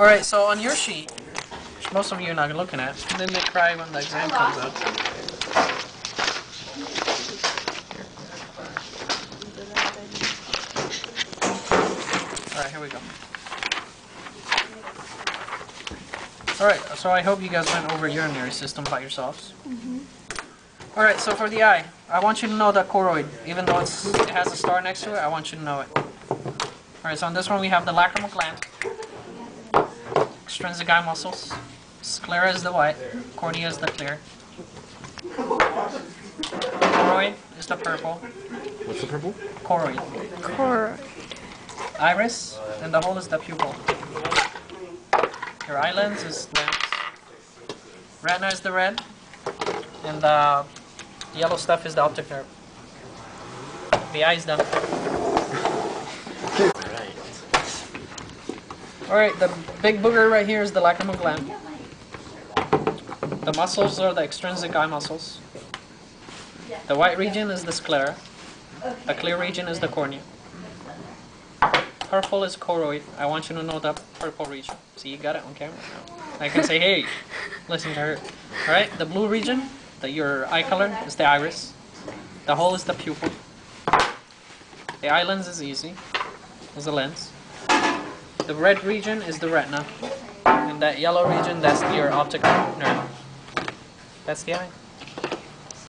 Alright, so on your sheet, which most of you are not looking at, then they cry when the exam comes out. Alright, here we go. Alright, so I hope you guys went over urinary system by yourselves. Mm-hmm. Alright, so for the eye, I want you to know that choroid. Even though it's, it has a star next to it, I want you to know it. Alright, so on this one we have the lacrimal gland, extrinsic eye muscles, sclera is the white, cornea is the clear. Choroid is the purple, What's the purple? choroid. Cor. Iris, and the hole is the pupil. Your eye lens is lens. Retina is the red, and the yellow stuff is the optic nerve. The eye is done. Right. Alright, the big booger right here is the lacrimal gland. The muscles are the extrinsic eye muscles. The white region is the sclera. The clear region is the cornea. Purple is choroid. I want you to know the purple region. See, you got it on camera now. I can say, hey, listen to her. Alright, the blue region, the, your eye color, is the iris. The hole is the pupil. The eye lens is easy. Is the lens. The red region is the retina. And that yellow region, that's your optic nerve. That's the eye.